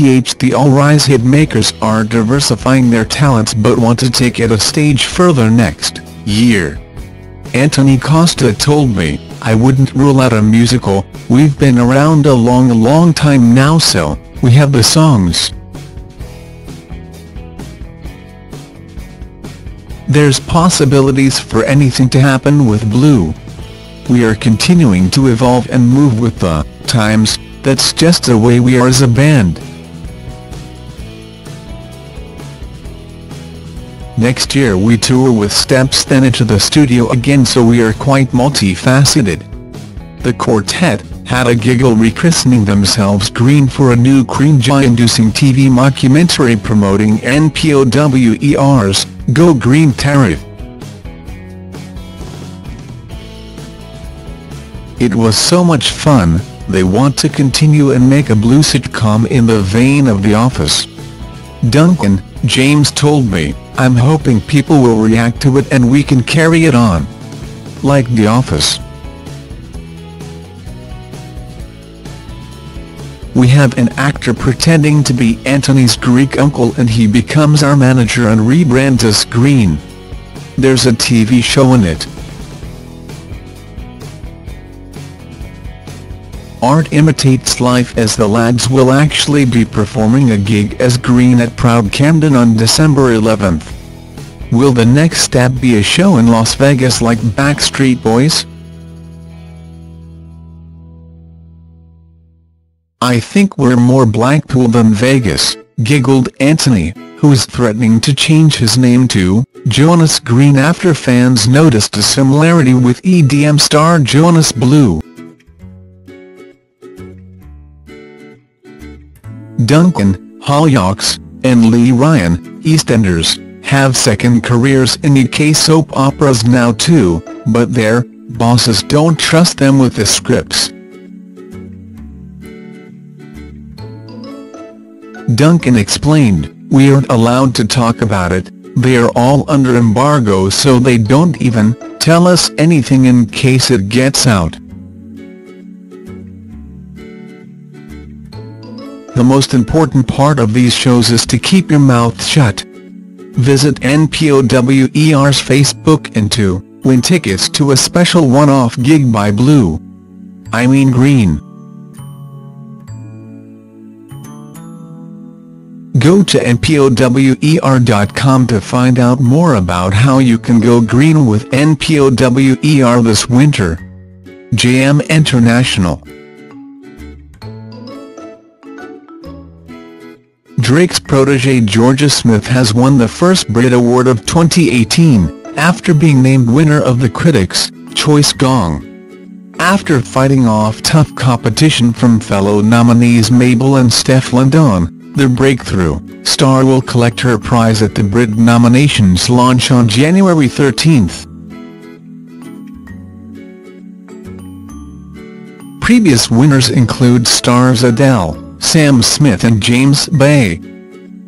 The all-rise hitmakers are diversifying their talents but want to take it a stage further next year. Antony Costa told me, I wouldn't rule out a musical, we've been around a long long time now so, we have the songs. There's possibilities for anything to happen with Blue. We are continuing to evolve and move with the times, that's just the way we are as a band. Next year we tour with Steps then into the studio again so we are quite multifaceted. The quartet had a giggle rechristening themselves Green for a new cringe-inducing TV mockumentary promoting NPOWER's Go Green tariff. It was so much fun, they want to continue and make a blue sitcom in the vein of The Office. Duncan, James told me, I'm hoping people will react to it and we can carry it on. Like The Office. We have an actor pretending to be Antony's Greek uncle and he becomes our manager and rebrands us Green. There's a TV show in it. Art imitates life as the lads will actually be performing a gig as Green at Proud Camden on December 11. Will the next step be a show in Las Vegas like Backstreet Boys? I think we're more Blackpool than Vegas, giggled Antony, who's threatening to change his name to Jonas Green after fans noticed a similarity with EDM star Jonas Blue. Duncan, Hollyoaks, and Lee Ryan, EastEnders, have second careers in UK soap operas now too, but their bosses don't trust them with the scripts. Duncan explained, we aren't allowed to talk about it, they're all under embargo so they don't even tell us anything in case it gets out. The most important part of these shows is to keep your mouth shut. Visit NPOWER's Facebook and to win tickets to a special one-off gig by Blue. I mean Green. Go to npower.com to find out more about how you can go green with NPOWER this winter. JM International Drake's protege Jorja Smith has won the first Brit Award of 2018, after being named winner of the Critics' Choice Gong. After fighting off tough competition from fellow nominees Mabel and Stefflon Don, the breakthrough star will collect her prize at the Brit nominations launch on January 13. Previous winners include stars Adele, Sam Smith and James Bay.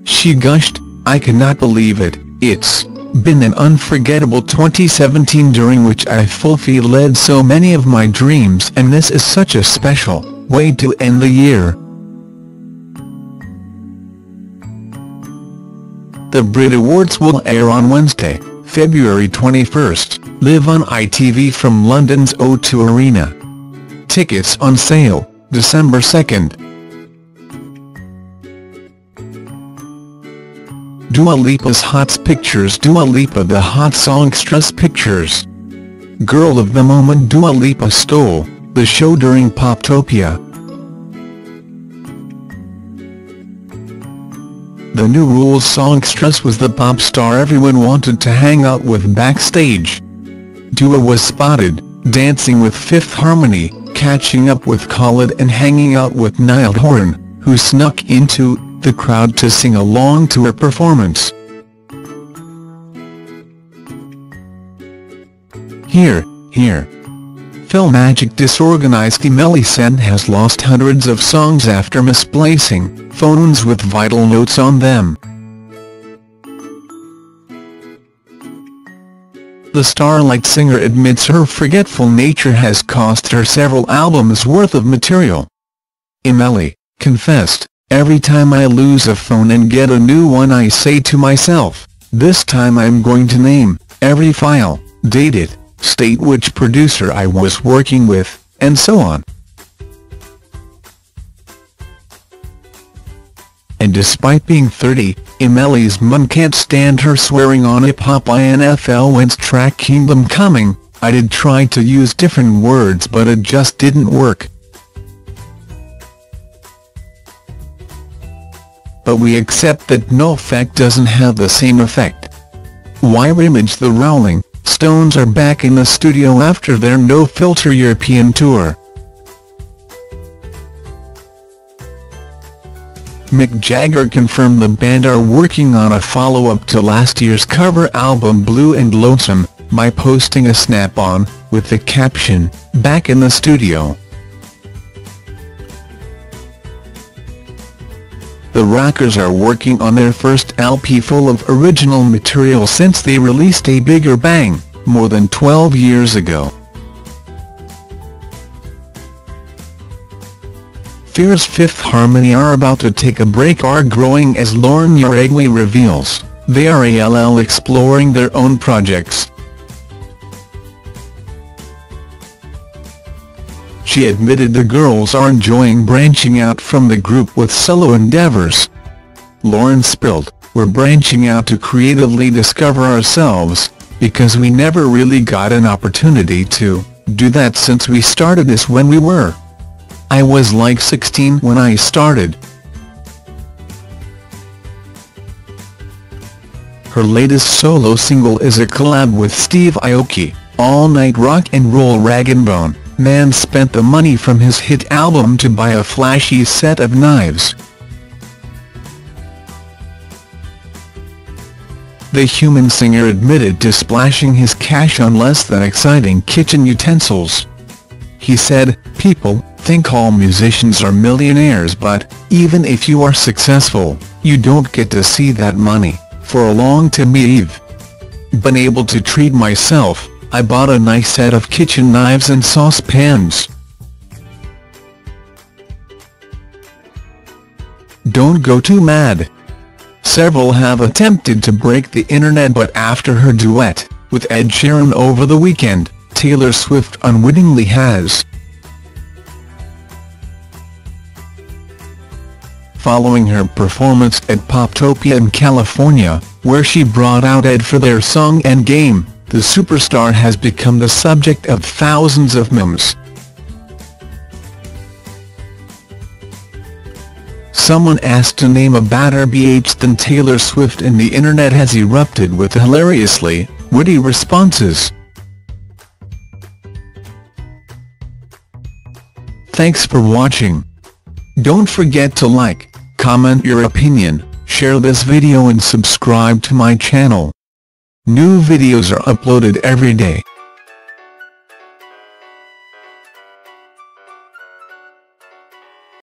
She gushed, I cannot believe it, it's been an unforgettable 2017 during which I fulfilled led so many of my dreams and this is such a special way to end the year. The Brit Awards will air on Wednesday, February 21st, live on ITV from London's O2 Arena. Tickets on sale, December 2. Dua Lipa's Hot Pictures Dua Lipa The hot songstress pictures. Girl of the Moment Dua Lipa stole the show during Poptopia. The New Rules songstress was the pop star everyone wanted to hang out with backstage. Dua was spotted, dancing with Fifth Harmony, catching up with Khalid and hanging out with Niall Horan, who snuck into the crowd to sing along to her performance. Here, here. Phil Magic disorganized Emeli Sandé has lost hundreds of songs after misplacing phones with vital notes on them. The Starlight singer admits her forgetful nature has cost her several albums worth of material. Emeli confessed, every time I lose a phone and get a new one I say to myself, this time I'm going to name, every file, date it, state which producer I was working with, and so on. And despite being 30, Emeli's mum can't stand her swearing on hip hop INFL when's track Kingdom Coming, I did try to use different words but it just didn't work. But we accept that no effect doesn't have the same effect. Why image the Rolling Stones are back in the studio after their no-filter European tour. Mick Jagger confirmed the band are working on a follow-up to last year's cover album Blue and Lonesome, by posting a snap-on, with the caption, Back in the Studio. The Rockers are working on their first LP full of original material since they released A Bigger Bang, more than 12 years ago. Fear's Fifth Harmony are about to take a break are growing as Lauren Jauregui reveals, they are ALL exploring their own projects. She admitted the girls are enjoying branching out from the group with solo endeavors. Lauren spilled, we're branching out to creatively discover ourselves, because we never really got an opportunity to do that since we started this when we were I was like 16 when I started. Her latest solo single is a collab with Steve Aoki, All Night Rock and Roll Rag and Bone. Man spent the money from his hit album to buy a flashy set of knives. The human singer admitted to splashing his cash on less than exciting kitchen utensils. He said, people, think all musicians are millionaires but, even if you are successful, you don't get to see that money, for a long time Eve. Been able to treat myself, I bought a nice set of kitchen knives and saucepans. Don't go too mad. Several have attempted to break the internet but after her duet, with Ed Sheeran over the weekend, Taylor Swift unwittingly has. following her performance at Poptopia in California, where she brought out Ed for their song Endgame, the superstar has become the subject of thousands of memes. Someone asked to name a badder BH than Taylor Swift and the internet has erupted with hilariously, witty responses. Thanks for watching. Don't forget to like, comment your opinion, share this video and subscribe to my channel. New videos are uploaded every day.